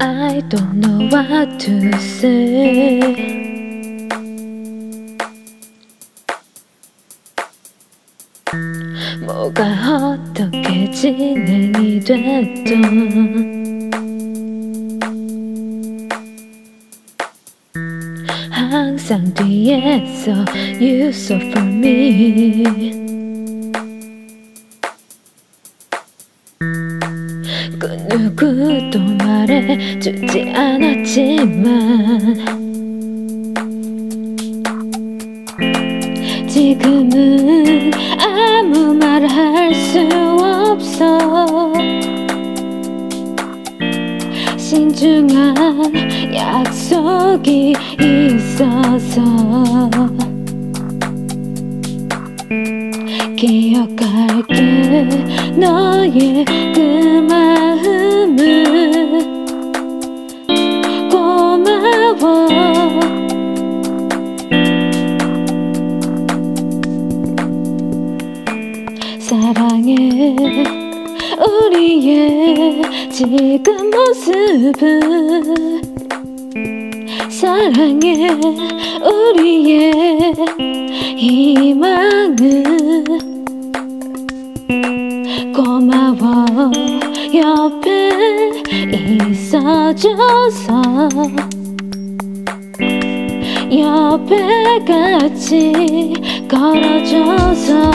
I don't know what to say. 뭐가 진행이 됐던 항상 뒤에서 You so for me. 그 누구도 말해주지 않았지만 지금은 아무 말 할 수 없어. 신중한 약속이 있어서 기억할게 너의 그 마음을 사랑해. 우리의 지금 모습을 사랑해. 우리의 희망을 고마워. 옆에 있어줘서. 옆에 같이 걸어줘서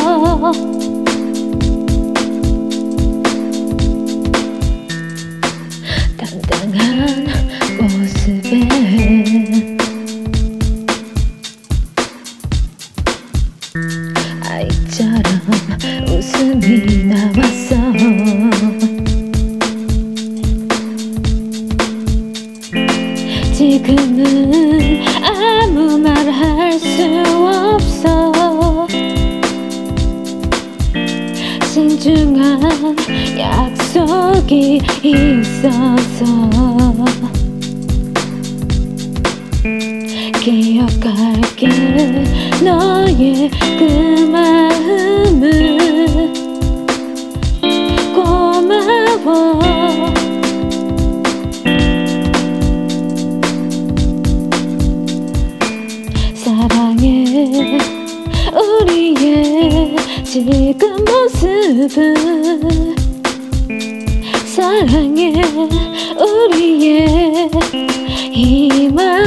아이처럼 웃음이 나왔어. 지금은 아무 말 할 수 없어. 신중한 약속이 있어서 기억할게 너의 그 마음을 고마워. 사랑해 우리의 지금 모습을. 사랑해 우리의 희망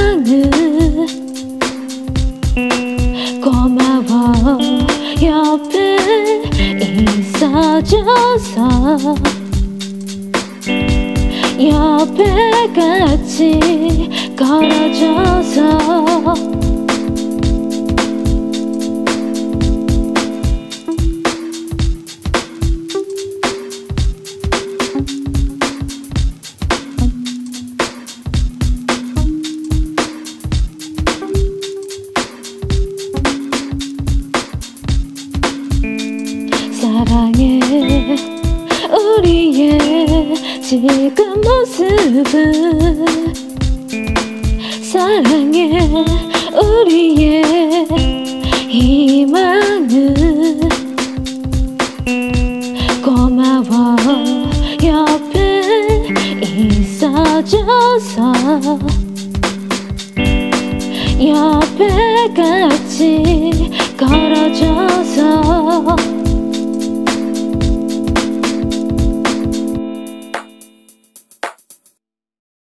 있어줘서 옆에 같이 걸어줘서 지금 모습을 사랑해 우리의 희망을 고마워 옆에 있어줘서 옆에 같이 걸어줘서